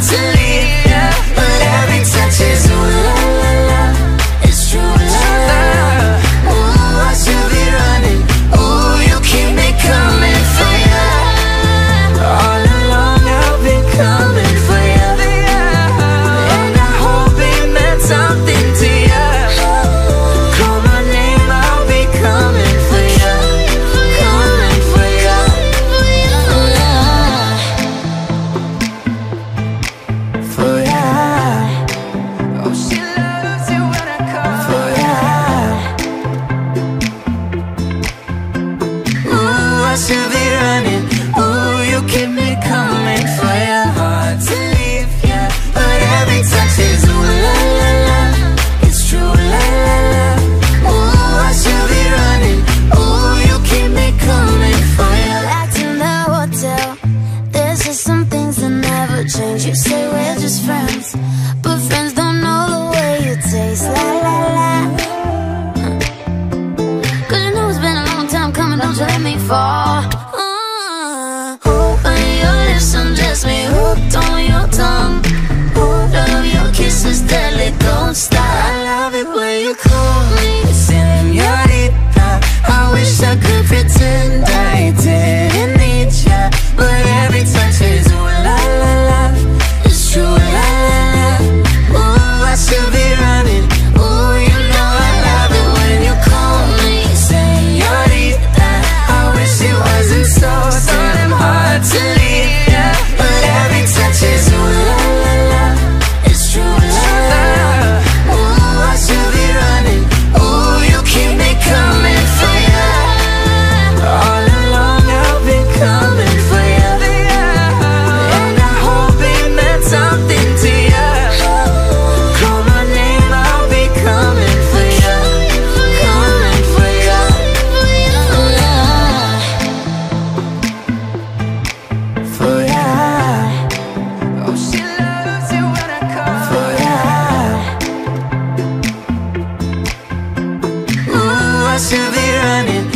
To Running. Ooh, you keep me coming to be running